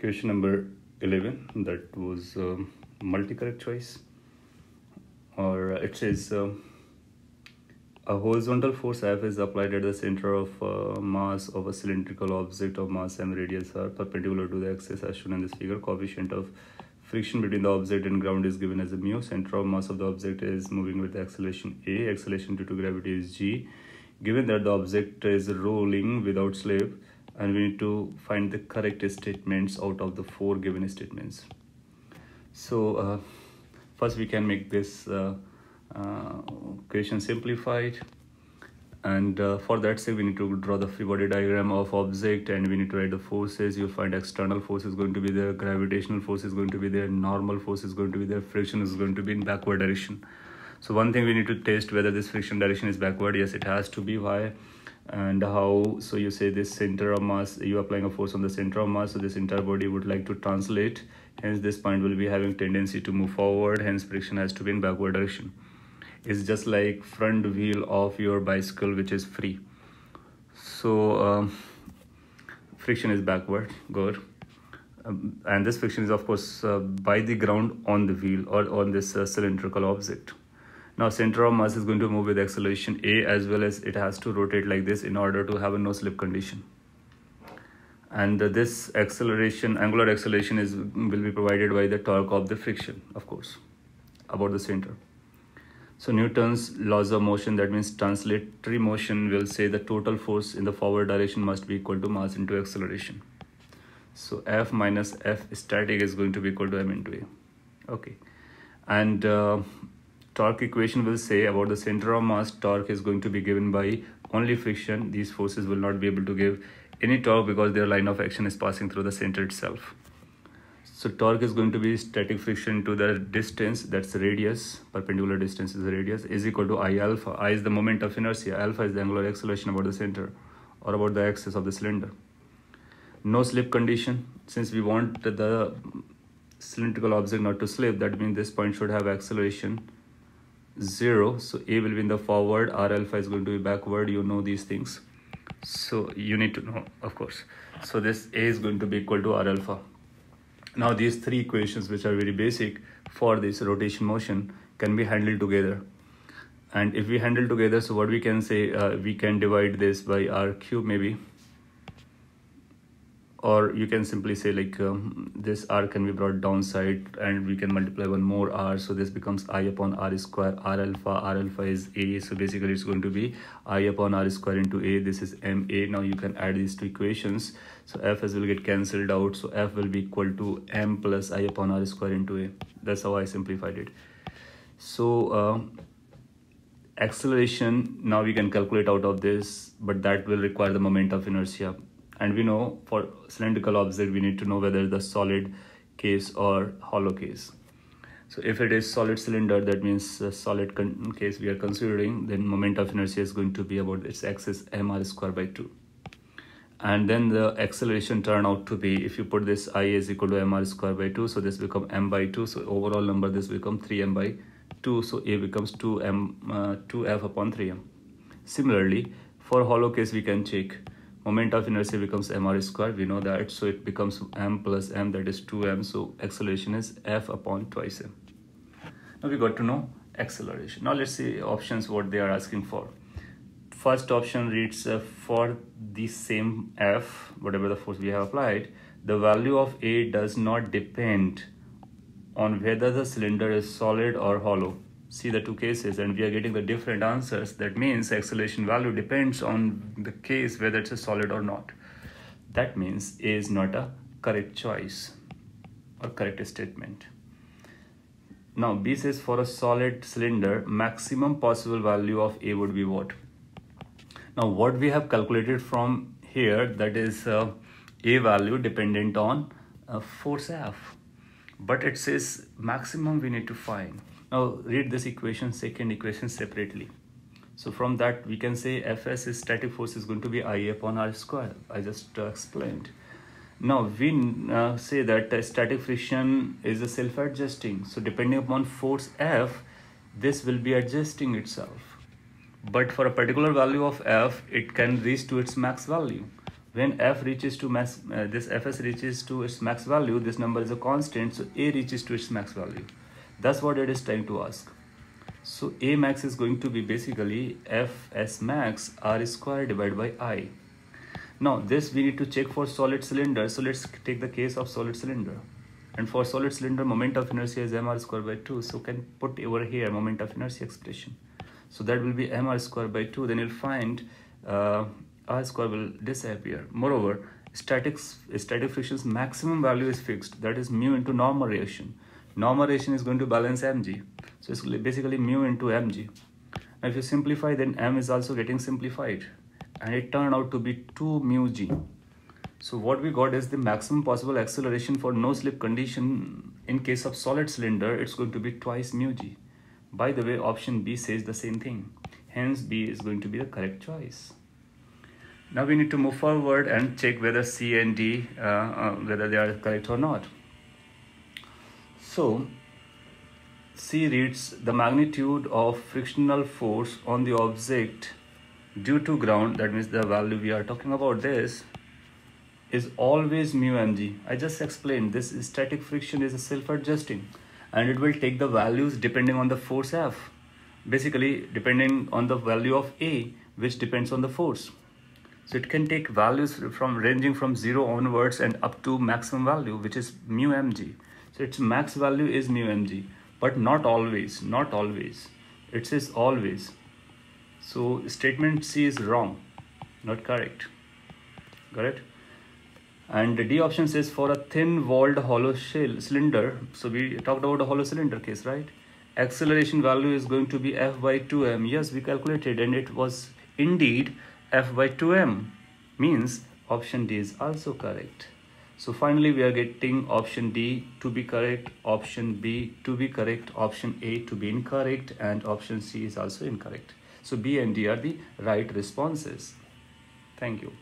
Question number 11 that was um, multi-correct choice or it says uh, a horizontal force F is applied at the center of uh, mass of a cylindrical object of mass m radius are perpendicular to the axis as shown in this figure. Coefficient of friction between the object and ground is given as a mu. Center of mass of the object is moving with acceleration a. Acceleration due to gravity is g. Given that the object is rolling without slip, and we need to find the correct statements out of the four given statements. So uh, first we can make this uh, uh, equation simplified. And uh, for that say we need to draw the free body diagram of object and we need to write the forces. You'll find external force is going to be there gravitational force is going to be there normal force is going to be there friction is going to be in backward direction. So one thing we need to test whether this friction direction is backward. Yes it has to be. Why and how so you say this center of mass you applying a force on the center of mass so this entire body would like to translate. Hence this point will be having tendency to move forward hence friction has to be in backward direction. It's just like front wheel of your bicycle which is free. So um, friction is backward good. Um, and this friction is of course uh, by the ground on the wheel or on this uh, cylindrical object now center of mass is going to move with acceleration a as well as it has to rotate like this in order to have a no slip condition. And this acceleration, angular acceleration is will be provided by the torque of the friction, of course, about the center. So Newton's laws of motion, that means translatory motion will say the total force in the forward direction must be equal to mass into acceleration. So F minus F static is going to be equal to M into A. Okay. And uh, torque equation will say about the center of mass torque is going to be given by only friction. These forces will not be able to give any torque because their line of action is passing through the center itself. So torque is going to be static friction to the distance. That's the radius. Perpendicular distance is the radius. Is equal to i alpha. I is the moment of inertia. Alpha is the angular acceleration about the center or about the axis of the cylinder. No slip condition. Since we want the cylindrical object not to slip that means this point should have acceleration 0 so a will be in the forward. R alpha is going to be backward. You know these things. So you need to know of course. So this a is going to be equal to r alpha. Now these three equations which are very basic for this rotation motion can be handled together. And if we handle together so what we can say uh, we can divide this by r cube maybe or you can simply say like um, this r can be brought downside and we can multiply one more r. So this becomes i upon r square r alpha r alpha is a. So basically it's going to be i upon r square into a. This is ma now you can add these two equations. So f as will get cancelled out. So f will be equal to m plus i upon r square into a. That's how i simplified it. So uh, acceleration now we can calculate out of this but that will require the moment of inertia and we know for cylindrical object we need to know whether the solid case or hollow case. So if it is solid cylinder that means solid case we are considering then moment of inertia is going to be about its axis mr square by 2 and then the acceleration turn out to be if you put this i is equal to mr square by 2 so this become m by 2 so overall number this become 3m by 2 so a becomes 2m uh, 2f upon 3m similarly for hollow case we can check moment of inertia becomes mr square. We know that. So it becomes m plus m that is 2m so acceleration is f upon twice m. Now we got to know acceleration. Now let's see options what they are asking for. First option reads uh, for the same f whatever the force we have applied the value of a does not depend on whether the cylinder is solid or hollow see the two cases and we are getting the different answers that means acceleration value depends on the case whether it's a solid or not. That means a is not a correct choice or correct statement. Now b says for a solid cylinder maximum possible value of a would be what? Now what we have calculated from here that is uh, a value dependent on uh, force f. But it says maximum we need to find now read this equation, second equation separately. So from that we can say Fs is static force is going to be I upon R square. I just uh, explained. Now we uh, say that uh, static friction is a self-adjusting. So depending upon force F, this will be adjusting itself. But for a particular value of F, it can reach to its max value when f reaches to max uh, this fs reaches to its max value this number is a constant so a reaches to its max value that's what it is trying to ask. So a max is going to be basically fs max r square divided by i. Now this we need to check for solid cylinder. So let's take the case of solid cylinder. And for solid cylinder moment of inertia is mr square by 2 so can put over here moment of inertia expression. So that will be mr square by 2 then you'll find uh, r square will disappear. Moreover static static friction's maximum value is fixed. That is mu into normal reaction normal reaction is going to balance mg so it's basically mu into mg now if you simplify then m is also getting simplified. And it turned out to be 2 mu g. So what we got is the maximum possible acceleration for no slip condition. In case of solid cylinder it's going to be twice mu g. By the way option b says the same thing. Hence b is going to be the correct choice. Now we need to move forward and check whether c and d uh, uh, whether they are correct or not so c reads the magnitude of frictional force on the object due to ground that means the value we are talking about this is always mu mg i just explained this static friction is a self-adjusting and it will take the values depending on the force f. Basically depending on the value of a which depends on the force. So it can take values from ranging from 0 onwards and up to maximum value which is mu mg so its max value is mu mg but not always not always it says always so statement C is wrong, not correct. Got it? And the D option says for a thin walled hollow shell cylinder. So we talked about a hollow cylinder case, right? Acceleration value is going to be F by 2m. Yes, we calculated and it was indeed F by 2m. Means option D is also correct. So finally we are getting option D to be correct, option B to be correct, option A to be incorrect and option C is also incorrect. So B and D are the right responses. Thank you.